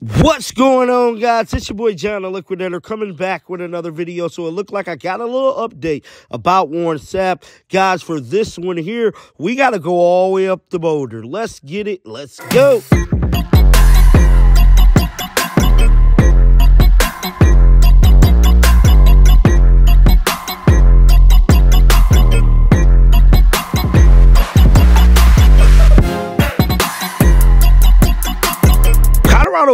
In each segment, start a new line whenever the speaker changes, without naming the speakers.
What's going on, guys? It's your boy Jon the Liquidator coming back with another video. So it looked like I got a little update about Warren Sapp. Guys, for this one here, we got to go all the way up the Boulder. Let's get it. Let's go.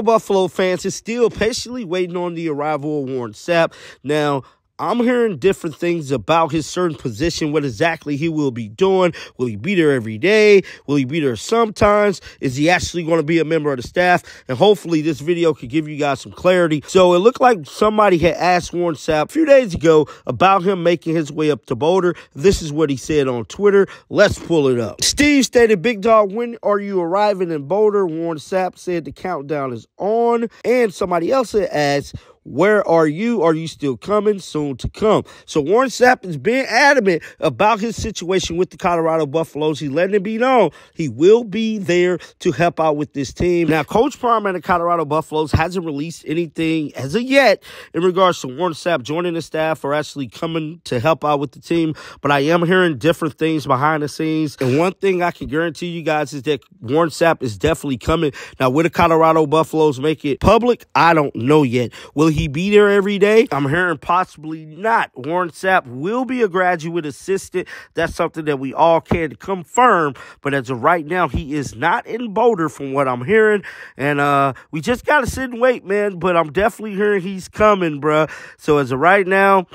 Buffalo fans is still patiently waiting on the arrival of Warren Sapp. Now, I'm hearing different things about his certain position, what exactly he will be doing. Will he be there every day? Will he be there sometimes? Is he actually going to be a member of the staff? And hopefully this video could give you guys some clarity. So it looked like somebody had asked Warren Sapp a few days ago about him making his way up to Boulder. This is what he said on Twitter. Let's pull it up. Steve stated, Big Dog, when are you arriving in Boulder? Warren Sapp said the countdown is on. And somebody else had asked, where are you? Are you still coming? Soon to come. So Warren Sapp is being adamant about his situation with the Colorado Buffaloes. He's letting it be known he will be there to help out with this team. Now, Coach Prime and the Colorado Buffaloes hasn't released anything as of yet in regards to Warren Sapp joining the staff or actually coming to help out with the team. But I am hearing different things behind the scenes. And one thing I can guarantee you guys is that Warren Sapp is definitely coming. Now, will the Colorado Buffaloes make it public? I don't know yet. Will he be there every day? I'm hearing possibly not. Warren Sapp will be a graduate assistant. That's something that we all can confirm. But as of right now, he is not in Boulder from what I'm hearing. And uh, we just got to sit and wait, man. But I'm definitely hearing he's coming, bruh. So as of right now,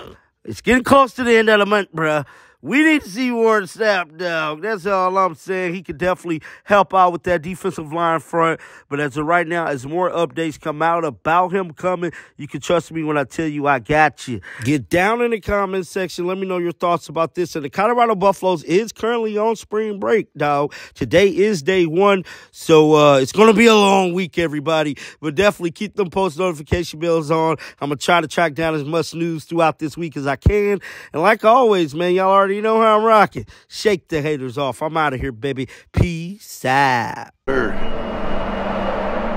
it's getting close to the end of the month, bruh. We need to see Warren Sapp, dog. That's all I'm saying. He could definitely help out with that defensive line front. But as of right now, as more updates come out about him coming, you can trust me when I tell you I got you. Get down in the comments section. Let me know your thoughts about this. And the Colorado Buffaloes is currently on spring break, dog. Today is day one. So uh, it's going to be a long week, everybody. But definitely keep them post notification bells on. I'm going to try to track down as much news throughout this week as I can. And like always, man, y'all already you know how I'm rocking. Shake the haters off. I'm out of here, baby. Peace out.
Bird,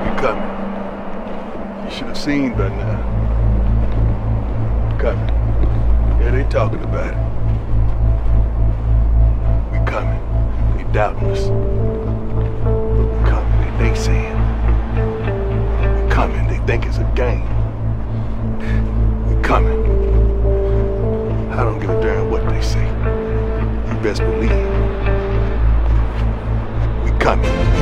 you coming. You should have seen by now. Coming. Yeah, they talking about it. We coming. They doubting us. We coming. They, saying. We coming. They think it's a game. You